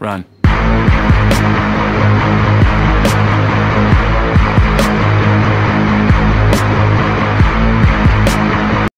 Run.